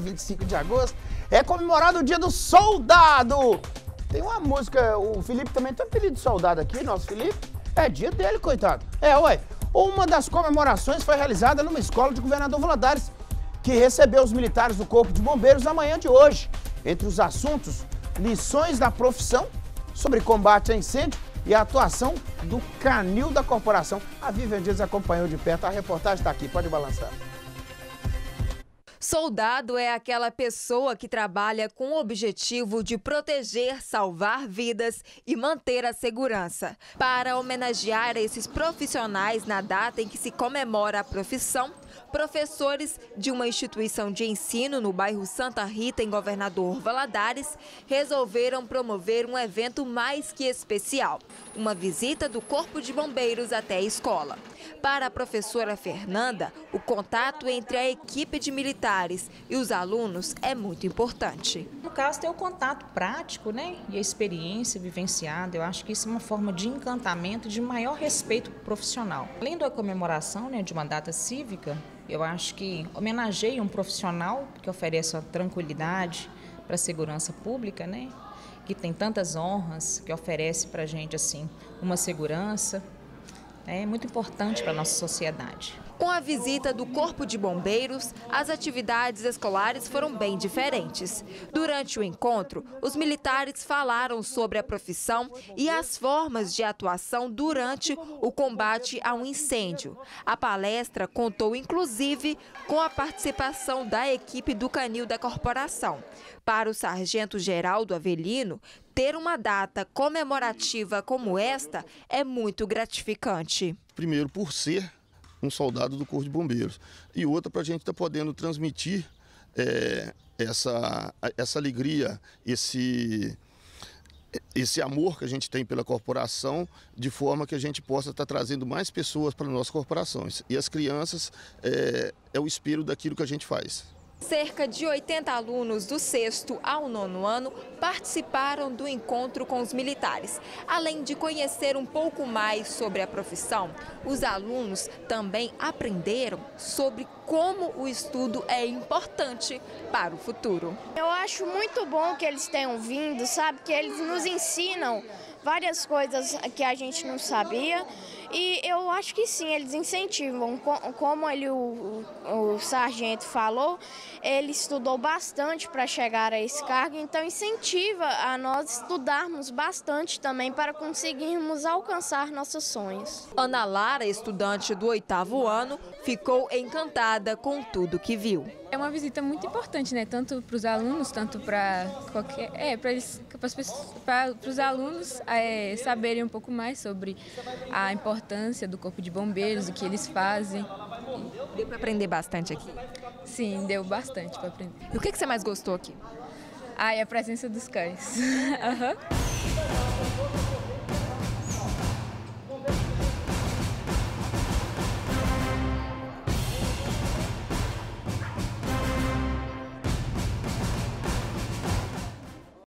25 de agosto, é comemorado o dia do soldado. Tem uma música, o Felipe também tem apelido de soldado aqui, nosso Felipe. É dia dele, coitado. É, ué. Uma das comemorações foi realizada numa escola de Governador Valadares, que recebeu os militares do Corpo de Bombeiros na manhã de hoje. Entre os assuntos, lições da profissão sobre combate a incêndio e a atuação do canil da corporação. A Vivian Dias acompanhou de perto, a reportagem está aqui, pode balançar. Soldado é aquela pessoa que trabalha com o objetivo de proteger, salvar vidas e manter a segurança. Para homenagear esses profissionais na data em que se comemora a profissão, professores de uma instituição de ensino no bairro Santa Rita, em Governador Valadares, resolveram promover um evento mais que especial, uma visita do Corpo de Bombeiros até a escola. Para a professora Fernanda, o contato entre a equipe de militares e os alunos é muito importante. No caso, ter o contato prático né, e a experiência vivenciada, eu acho que isso é uma forma de encantamento de maior respeito profissional. Além da comemoração né, de uma data cívica, eu acho que homenageia um profissional que oferece a tranquilidade para a segurança pública, né? que tem tantas honras, que oferece para a gente assim uma segurança, é muito importante para a nossa sociedade. Com a visita do Corpo de Bombeiros, as atividades escolares foram bem diferentes. Durante o encontro, os militares falaram sobre a profissão e as formas de atuação durante o combate a um incêndio. A palestra contou, inclusive, com a participação da equipe do Canil da Corporação. Para o sargento Geraldo Avelino, ter uma data comemorativa como esta é muito gratificante. Primeiro, por ser um soldado do Corpo de Bombeiros. E outra para a gente estar tá podendo transmitir é, essa, essa alegria, esse, esse amor que a gente tem pela corporação, de forma que a gente possa estar tá trazendo mais pessoas para a nossa corporação. E as crianças é, é o espelho daquilo que a gente faz. Cerca de 80 alunos do sexto ao nono ano participaram do encontro com os militares. Além de conhecer um pouco mais sobre a profissão, os alunos também aprenderam sobre como o estudo é importante para o futuro. Eu acho muito bom que eles tenham vindo, sabe? Que eles nos ensinam várias coisas que a gente não sabia. E eu acho que sim, eles incentivam. Como ele, o, o sargento falou, ele estudou bastante para chegar a esse cargo, então incentiva a nós estudarmos bastante também para conseguirmos alcançar nossos sonhos. Ana Lara, estudante do oitavo ano, ficou encantada com tudo que viu. É uma visita muito importante, né? Tanto para os alunos, tanto para qualquer. É, para os alunos é, saberem um pouco mais sobre a importância do Corpo de Bombeiros, o que eles fazem. Deu para aprender bastante aqui? Sim, deu bastante para aprender. E o que, que você mais gostou aqui? Ah, é a presença dos cães. uhum.